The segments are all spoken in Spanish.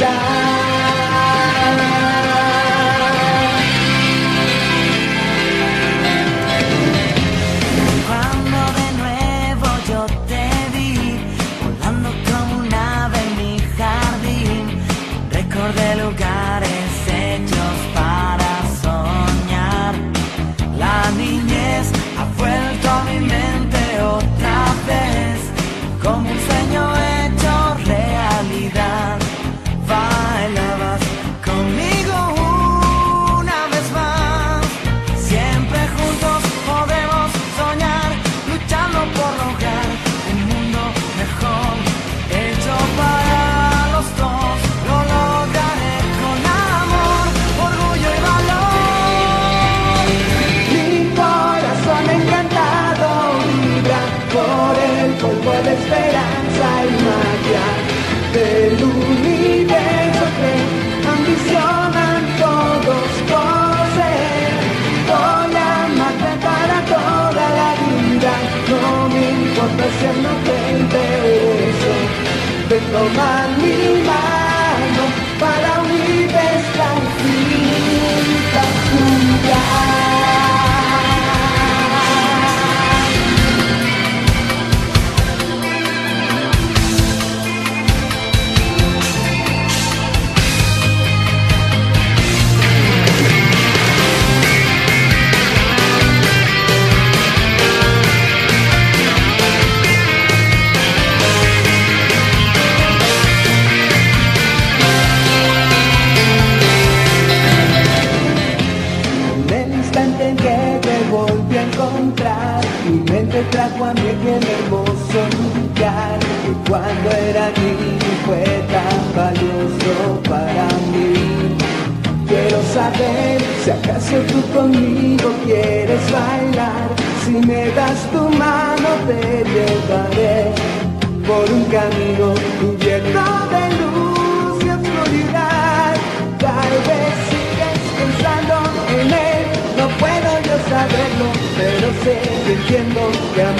Cuando de nuevo yo te vi volando con un ave en mi jardín, recordé lugares hechos para soñar. La niñez ha vuelto a mi mente otra vez como un señor. el polvo de esperanza y magia del universo que ambicionan todos poseer. Voy a matar para toda la vida, no me importa si no te interesa. Vengo a mi encontrar, mi mente trajo a mí aquel hermoso lugar que cuando era niño fue tan valioso para mí. Quiero saber si acaso tú conmigo quieres bailar, si me das tu mano te llevaré por un camino sé que entiendo que amor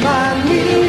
my knees.